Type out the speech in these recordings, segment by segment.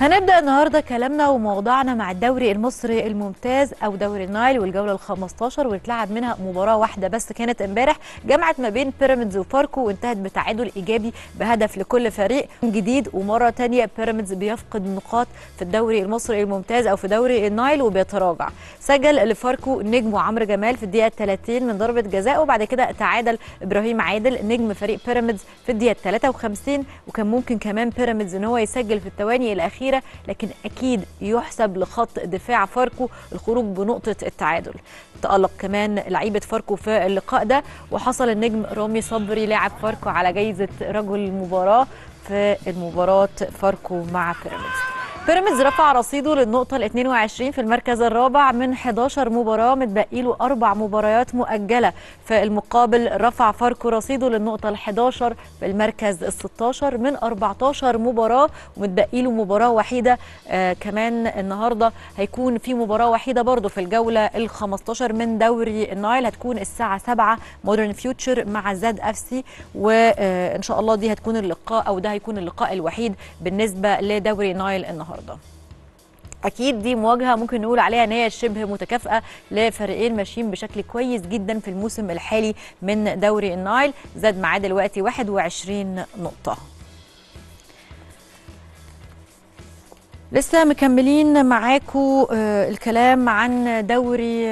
هنبدأ النهارده كلامنا وموضوعنا مع الدوري المصري الممتاز أو دوري النايل والجولة ال 15 واتلعب منها مباراة واحدة بس كانت امبارح جمعت ما بين بيراميدز وفاركو وانتهت بتعادل إيجابي بهدف لكل فريق جديد. ومرة تانية بيراميدز بيفقد نقاط في الدوري المصري الممتاز أو في دوري النايل وبيتراجع. سجل لفاركو نجم عمرو جمال في الدقيقة 30 من ضربة جزاء وبعد كده تعادل إبراهيم عادل نجم فريق بيراميدز في الدقيقة 53 وكان ممكن كمان بيراميدز إن هو يسجل في الثواني الأخيرة لكن أكيد يحسب لخط دفاع فاركو الخروج بنقطة التعادل. تألق كمان لعيبة فاركو في اللقاء ده وحصل النجم رامي صبري لاعب فاركو على جايزة رجل المباراة في المباراة فاركو مع بيراميدز. بيراميدز رفع رصيده للنقطة ال 22 في المركز الرابع من 11 مباراة متبقي له أربع مباريات مؤجلة. في المقابل رفع فاركو رصيده للنقطة ال 11 في المركز ال 16 من 14 مباراة ومتبقي له مباراة وحيدة. آه كمان النهاردة هيكون في مباراة وحيدة برضه في الجولة ال 15 من دوري النايل. هتكون الساعة 7 مودرن فيوتشر مع زاد أف سي. وإن شاء الله دي هتكون اللقاء أو ده هيكون اللقاء الوحيد بالنسبة لدوري النايل النهارده. النهارده. أكيد دي مواجهة ممكن نقول عليها إن هي شبه متكافئة لفريقين ماشيين بشكل كويس جدا في الموسم الحالي من دوري النايل. زاد معاه دلوقتي 21 نقطة. لسه مكملين معاكم الكلام عن دوري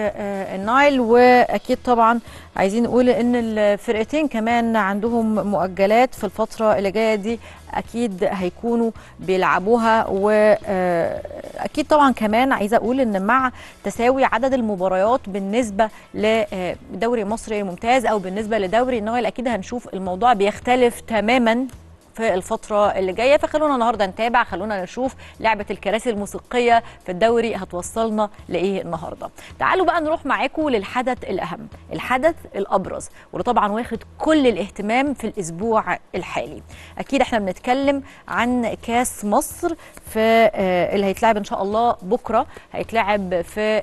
النايل وأكيد طبعا عايزين نقول إن الفرقتين كمان عندهم مؤجلات في الفترة اللي جاية دي أكيد هيكونوا بيلعبوها واكيد طبعا كمان عايزة أقول إن مع تساوي عدد المباريات بالنسبة لدوري مصري الممتاز أو بالنسبة لدوري النايل أكيد هنشوف الموضوع بيختلف تماما. في الفترة اللي جاية. فخلونا النهاردة نتابع خلونا نشوف لعبة الكراسي الموسيقية في الدوري هتوصلنا لإيه النهاردة. تعالوا بقى نروح معاكم للحدث الأهم الحدث الأبرز واللي طبعا واخد كل الاهتمام في الأسبوع الحالي. أكيد إحنا بنتكلم عن كاس مصر في اللي هيتلعب إن شاء الله بكرة. هيتلعب في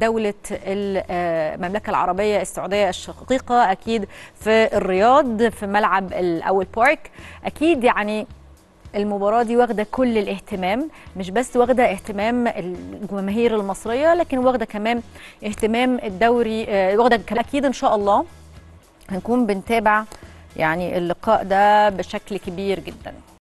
دولة المملكة العربية السعودية الشقيقة أكيد في الرياض في ملعب الأول بارك. أكيد يعني المباراة دي واخدة كل الاهتمام مش بس واخدة اهتمام الجماهير المصرية لكن واخدة كمان اهتمام الدوري واخدة أكيد إن شاء الله هنكون بنتابع يعني اللقاء ده بشكل كبير جدا.